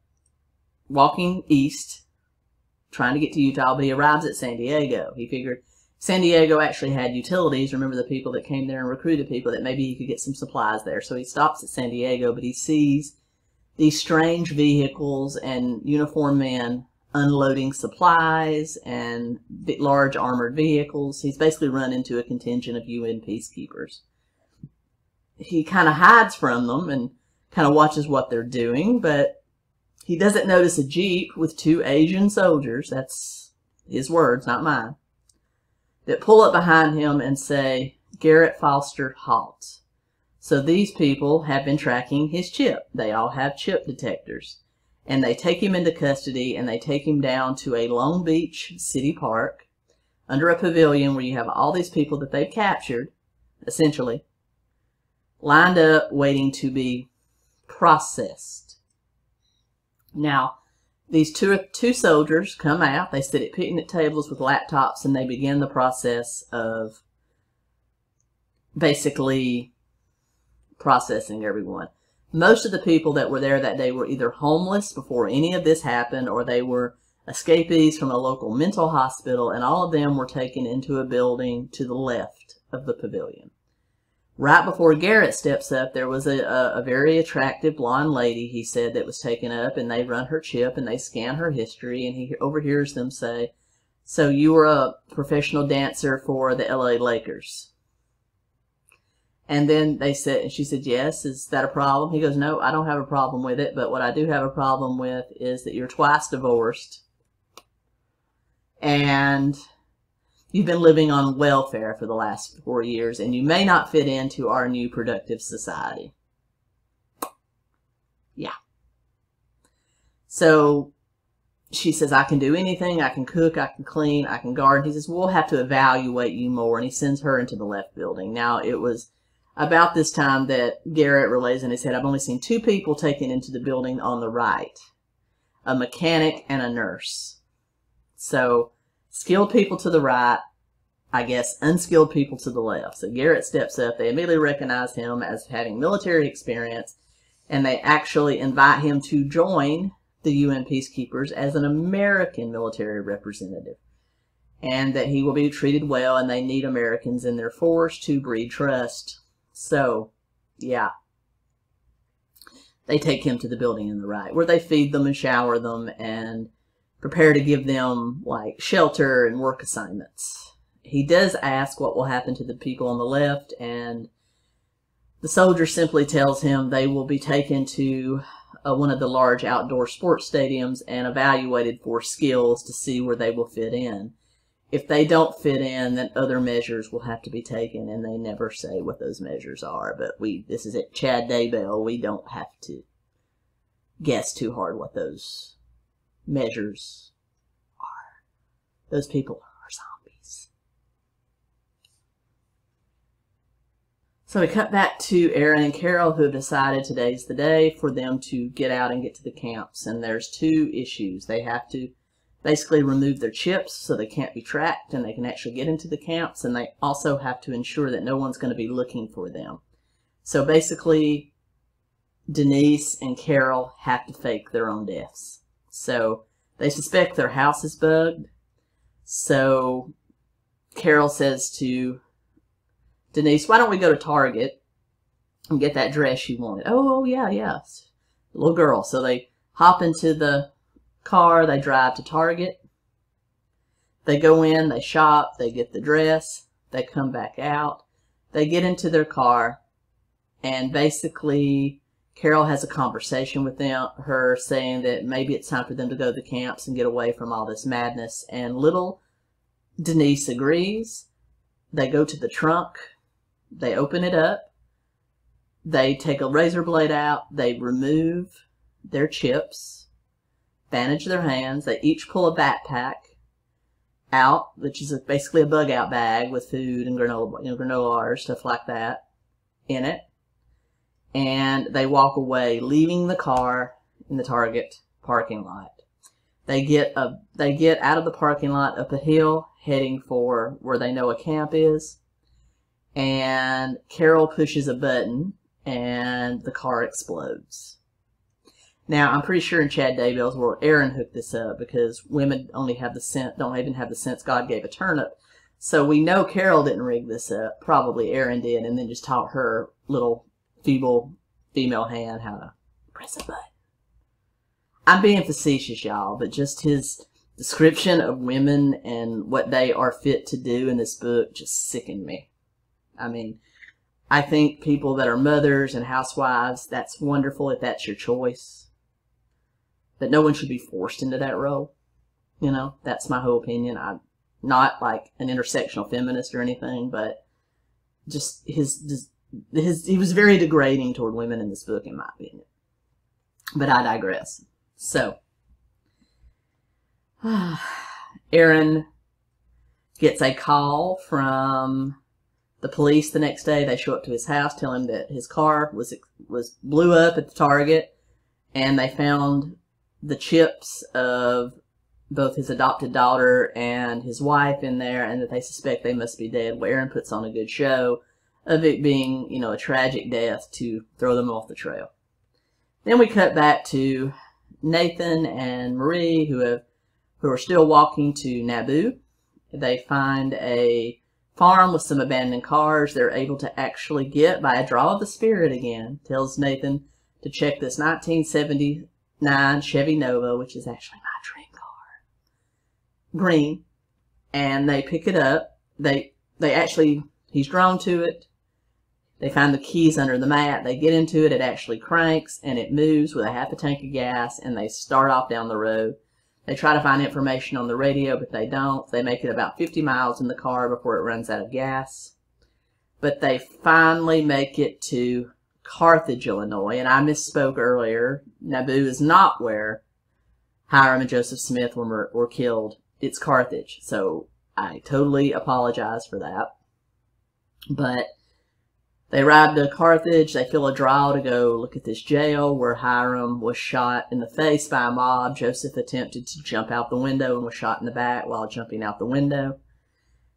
walking east, trying to get to Utah, but he arrives at San Diego. He figured San Diego actually had utilities. Remember the people that came there and recruited people that maybe he could get some supplies there. So he stops at San Diego, but he sees these strange vehicles and uniformed men unloading supplies and large armored vehicles. He's basically run into a contingent of UN peacekeepers. He kind of hides from them and kind of watches what they're doing, but he doesn't notice a Jeep with two Asian soldiers. That's his words, not mine. That pull up behind him and say, Garrett Foster, halt. So these people have been tracking his chip. They all have chip detectors. And they take him into custody and they take him down to a Long Beach city park under a pavilion where you have all these people that they've captured, essentially, lined up waiting to be processed. Now, these two, two soldiers come out, they sit at picnic tables with laptops, and they begin the process of basically processing everyone. Most of the people that were there that day were either homeless before any of this happened or they were escapees from a local mental hospital, and all of them were taken into a building to the left of the pavilion. Right before Garrett steps up, there was a, a, a, very attractive blonde lady, he said, that was taken up, and they run her chip and they scan her history, and he overhears them say, So you were a professional dancer for the LA Lakers. And then they said, and she said, Yes, is that a problem? He goes, No, I don't have a problem with it, but what I do have a problem with is that you're twice divorced. And You've been living on welfare for the last four years, and you may not fit into our new productive society. Yeah. So she says, I can do anything. I can cook, I can clean, I can garden. He says, we'll have to evaluate you more. And he sends her into the left building. Now, it was about this time that Garrett relays in his head, I've only seen two people taken into the building on the right, a mechanic and a nurse. So skilled people to the right, I guess unskilled people to the left. So Garrett steps up. They immediately recognize him as having military experience, and they actually invite him to join the UN peacekeepers as an American military representative. And that he will be treated well, and they need Americans in their force to breed trust. So, yeah. They take him to the building in the right, where they feed them and shower them and prepare to give them like shelter and work assignments. He does ask what will happen to the people on the left, and the soldier simply tells him they will be taken to uh, one of the large outdoor sports stadiums and evaluated for skills to see where they will fit in. If they don't fit in, then other measures will have to be taken, and they never say what those measures are. But we, this is at Chad Daybell, we don't have to guess too hard what those measures are. Those people are zombies. So we cut back to Aaron and Carol who have decided today's the day for them to get out and get to the camps. And there's two issues. They have to basically remove their chips so they can't be tracked and they can actually get into the camps. And they also have to ensure that no one's going to be looking for them. So basically, Denise and Carol have to fake their own deaths. So they suspect their house is bugged. So Carol says to Denise, why don't we go to Target and get that dress you wanted? Oh, oh yeah, yeah. Little girl. So they hop into the car, they drive to Target. They go in, they shop, they get the dress, they come back out. They get into their car, and basically Carol has a conversation with them, her saying that maybe it's time for them to go to the camps and get away from all this madness. And little Denise agrees. They go to the trunk. They open it up. they take a razor blade out, they remove their chips, bandage their hands, they each pull a backpack out, which is basically a bug out bag with food and granola, you know, granola bars, stuff like that in it. And they walk away, leaving the car in the Target parking lot. They get a they get out of the parking lot up a hill, heading for where they know a camp is. And Carol pushes a button, and the car explodes. Now, I'm pretty sure in Chad Daybell's world, Aaron hooked this up because women only have the sense, don't even have the sense God gave a turnip. So we know Carol didn't rig this up. Probably Aaron did, and then just taught her little feeble female hand how to press a button. I'm being facetious, y'all, but just his description of women and what they are fit to do in this book just sickened me. I mean, I think people that are mothers and housewives, that's wonderful if that's your choice. But no one should be forced into that role. You know, that's my whole opinion. I'm not like an intersectional feminist or anything, but just his, his, he was very degrading toward women in this book, in my opinion. But I digress. So, Aaron gets a call from the police the next day. They show up to his house, tell him that his car was was blew up at the Target, and they found the chips of both his adopted daughter and his wife in there, and that they suspect they must be dead. Well, Aaron puts on a good show of it being, you know, a tragic death to throw them off the trail. Then we cut back to Nathan and Marie, who have who are still walking to Naboo. They find a farm with some abandoned cars. They're able to actually get by a draw of the spirit again. Tells Nathan to check this 1979 Chevy Nova, which is actually my dream car. Green, and they pick it up. They they actually he's drawn to it. They find the keys under the mat. They get into it. It actually cranks and it moves with a half a tank of gas and they start off down the road. They try to find information on the radio, but they don't. They make it about 50 miles in the car before it runs out of gas. But they finally make it to Carthage, Illinois. And I misspoke earlier. Naboo is not where Hyrum and Joseph Smith were, were killed. It's Carthage. So I totally apologize for that. But they ride to Carthage. They feel a draw to go look at this jail where Hyrum was shot in the face by a mob. Joseph attempted to jump out the window and was shot in the back while jumping out the window.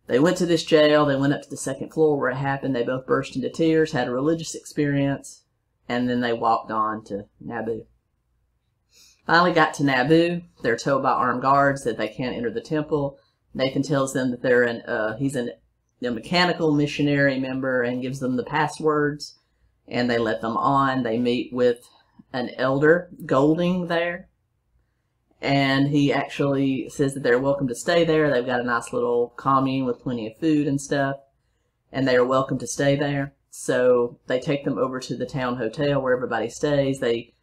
They went to this jail. They went up to the second floor where it happened. They both burst into tears, had a religious experience, and then they walked on to Naboo. Finally got to Naboo. They're told by armed guards that they can't enter the temple. Nathan tells them that they're in, uh, he's an the mechanical missionary member and gives them the passwords and they let them on. They meet with an elder, Golding, there. And he actually says that they're welcome to stay there. They've got a nice little commune with plenty of food and stuff. And they are welcome to stay there. So they take them over to the town hotel where everybody stays. They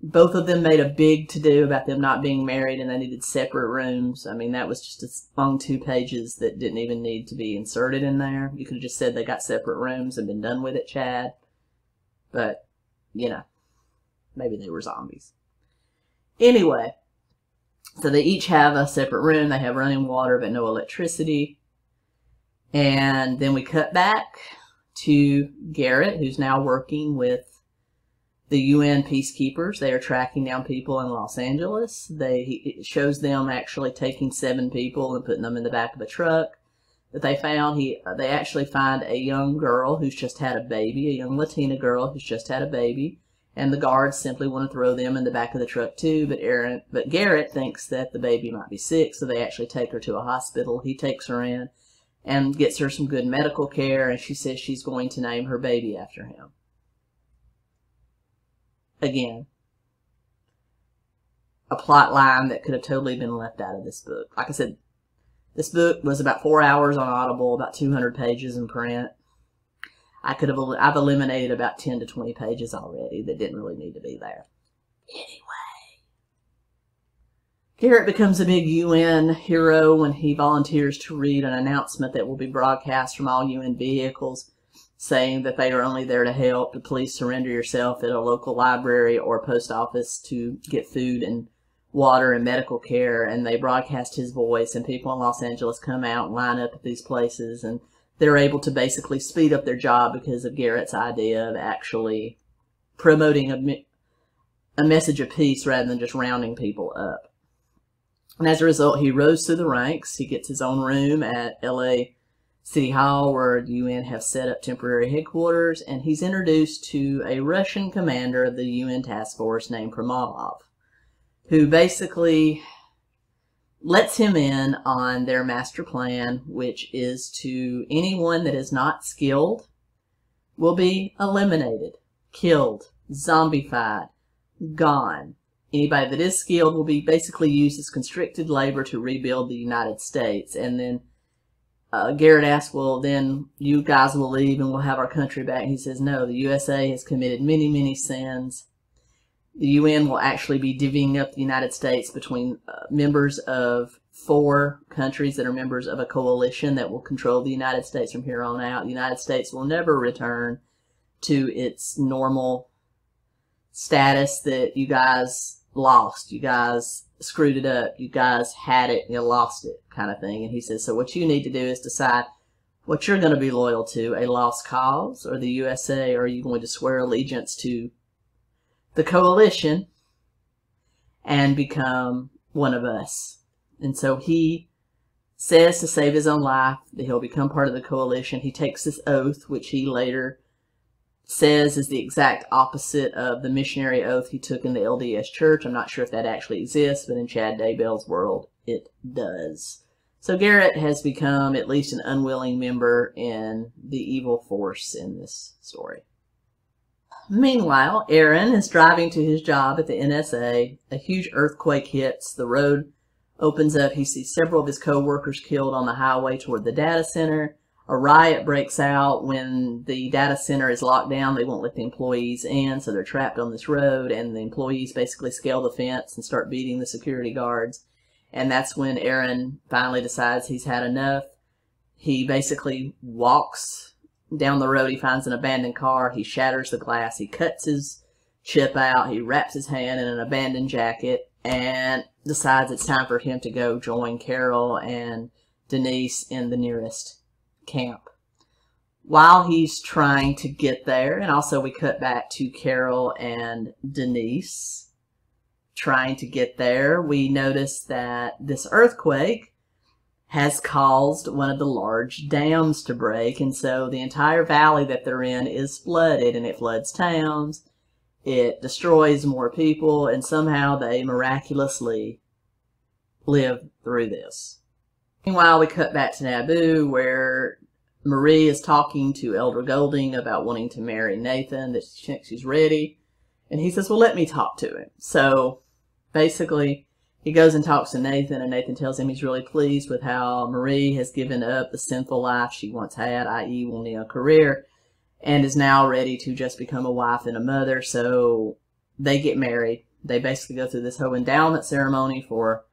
both of them made a big to do about them not being married and they needed separate rooms. I mean, that was just a long two pages that didn't even need to be inserted in there. You could have just said they got separate rooms and been done with it, Chad. But, you know, maybe they were zombies. Anyway, so they each have a separate room. They have running water but no electricity. And then we cut back to Garrett, who's now working with the UN peacekeepers. They are tracking down people in Los Angeles. They shows them actually taking seven people and putting them in the back of a truck that they found. He they actually find a young girl who's just had a baby, a young Latina girl who's just had a baby, and the guards simply want to throw them in the back of the truck too. But Aaron, but Garrett thinks that the baby might be sick, so they actually take her to a hospital. He takes her in and gets her some good medical care, and she says she's going to name her baby after him again, a plot line that could have totally been left out of this book. Like I said, this book was about four hours on Audible, about 200 pages in print. I could have, I've eliminated about 10 to 20 pages already that didn't really need to be there. Anyway. Garrett becomes a big UN hero when he volunteers to read an announcement that will be broadcast from all UN vehicles saying that they are only there to help. To please surrender yourself at a local library or post office to get food and water and medical care. And they broadcast his voice, and people in Los Angeles come out and line up at these places, and they're able to basically speed up their job because of Garrett's idea of actually promoting a, a message of peace rather than just rounding people up. And as a result, he rose through the ranks. He gets his own room at LA City Hall, where the UN have set up temporary headquarters, and he's introduced to a Russian commander of the UN task force named Kromov, who basically lets him in on their master plan, which is to anyone that is not skilled will be eliminated, killed, zombified, gone. Anybody that is skilled will be basically used as constricted labor to rebuild the United States. And then uh, Garrett asked, well, then you guys will leave and we'll have our country back. He says, no, the USA has committed many, many sins. The UN will actually be divvying up the United States between uh, members of four countries that are members of a coalition that will control the United States from here on out. The United States will never return to its normal status that you guys lost. You guys screwed it up. You guys had it, you lost it, kind of thing. And he says, so what you need to do is decide what you're going to be loyal to, a lost cause or the USA, or are you going to swear allegiance to the coalition and become one of us? And so he says to save his own life that he'll become part of the coalition. He takes this oath, which he later says is the exact opposite of the missionary oath he took in the LDS church. I'm not sure if that actually exists, but in Chad Daybell's world, it does. So Garrett has become at least an unwilling member in the evil force in this story. Meanwhile, Aaron is driving to his job at the NSA. A huge earthquake hits. The road opens up. He sees several of his co-workers killed on the highway toward the data center a riot breaks out when the data center is locked down. They won't let the employees in, so they're trapped on this road, and the employees basically scale the fence and start beating the security guards. And that's when Aaron finally decides he's had enough. He basically walks down the road. He finds an abandoned car. He shatters the glass. He cuts his chip out. He wraps his hand in an abandoned jacket and decides it's time for him to go join Carol and Denise in the nearest camp. While he's trying to get there, and also we cut back to Carol and Denise trying to get there, we notice that this earthquake has caused one of the large dams to break, and so the entire valley that they're in is flooded, and it floods towns, it destroys more people, and somehow they miraculously live through this. Meanwhile, we cut back to Naboo, where Marie is talking to Elder Golding about wanting to marry Nathan, that she thinks she's ready. And he says, Well, let me talk to him. So basically, he goes and talks to Nathan, and Nathan tells him he's really pleased with how Marie has given up the sinful life she once had, i.e., wanting a career, and is now ready to just become a wife and a mother. So they get married. They basically go through this whole endowment ceremony for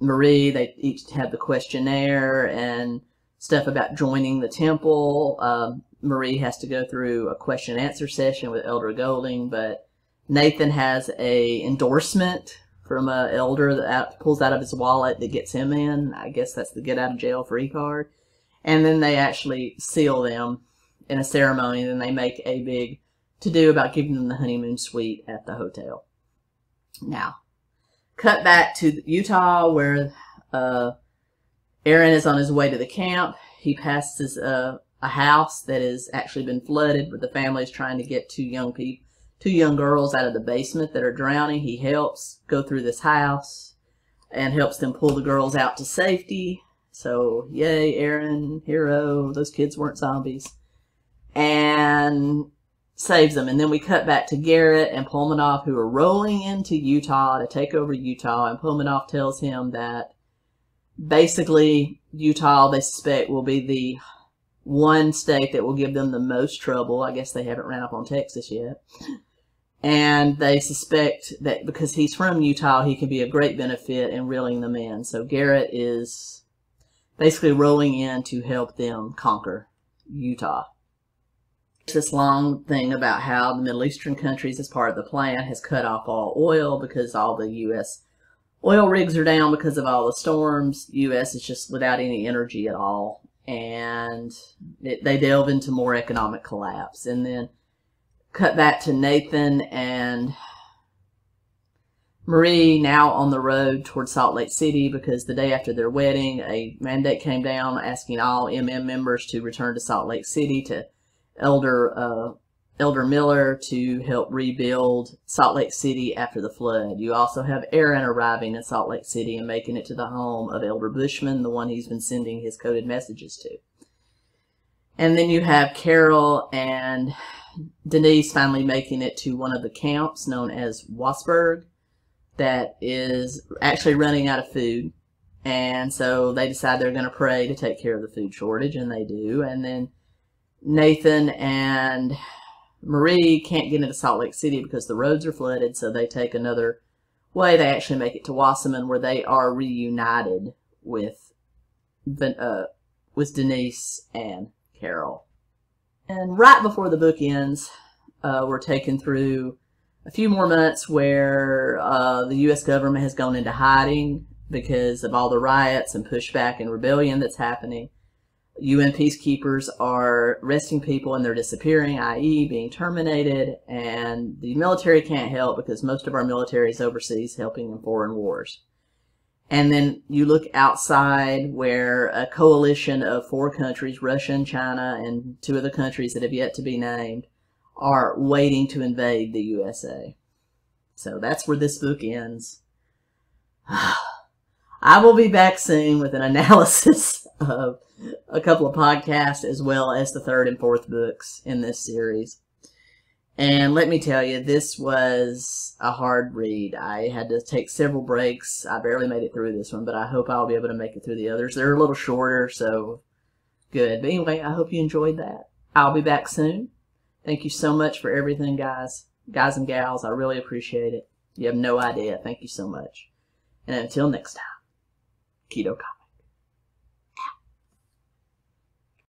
Marie. They each have the questionnaire and stuff about joining the temple. Um, Marie has to go through a question and answer session with Elder Golding, but Nathan has a endorsement from a elder that out, pulls out of his wallet that gets him in. I guess that's the get out of jail free card. And then they actually seal them in a ceremony. And then they make a big to do about giving them the honeymoon suite at the hotel. Now, cut back to Utah where uh, Aaron is on his way to the camp. He passes a, a house that has actually been flooded, but the family is trying to get two young people, two young girls out of the basement that are drowning. He helps go through this house and helps them pull the girls out to safety. So, yay, Aaron, hero. Those kids weren't zombies. And saves them. And then we cut back to Garrett and Pulmanov, who are rolling into Utah to take over Utah. And Pulmanov tells him that basically Utah they suspect will be the one state that will give them the most trouble. I guess they haven't ran up on Texas yet. And they suspect that because he's from Utah, he can be a great benefit in reeling them in. So Garrett is basically rolling in to help them conquer Utah. This long thing about how the Middle Eastern countries, as part of the plan, has cut off all oil because all the U.S. oil rigs are down because of all the storms. U.S. is just without any energy at all, and it, they delve into more economic collapse. And then cut back to Nathan and Marie now on the road towards Salt Lake City because the day after their wedding, a mandate came down asking all MM members to return to Salt Lake City to Elder uh, Elder Miller to help rebuild Salt Lake City after the flood. You also have Aaron arriving in Salt Lake City and making it to the home of Elder Bushman, the one he's been sending his coded messages to. And then you have Carol and Denise finally making it to one of the camps known as Wassberg that is actually running out of food. And so they decide they're going to pray to take care of the food shortage, and they do. And then Nathan and Marie can't get into Salt Lake City because the roads are flooded, so they take another way. They actually make it to Wasserman, where they are reunited with uh, with Denise and Carol. And right before the book ends, uh, we're taken through a few more months where uh, the U.S. government has gone into hiding because of all the riots and pushback and rebellion that's happening. UN peacekeepers are arresting people and they're disappearing, i.e., being terminated, and the military can't help because most of our military is overseas helping in foreign wars. And then you look outside where a coalition of four countries, Russia and China, and two other countries that have yet to be named, are waiting to invade the USA. So that's where this book ends. I will be back soon with an analysis of a couple of podcasts as well as the third and fourth books in this series. And let me tell you, this was a hard read. I had to take several breaks. I barely made it through this one, but I hope I'll be able to make it through the others. They're a little shorter, so good. But anyway, I hope you enjoyed that. I'll be back soon. Thank you so much for everything, guys. Guys and gals, I really appreciate it. You have no idea. Thank you so much. And until next time, Keto Cop.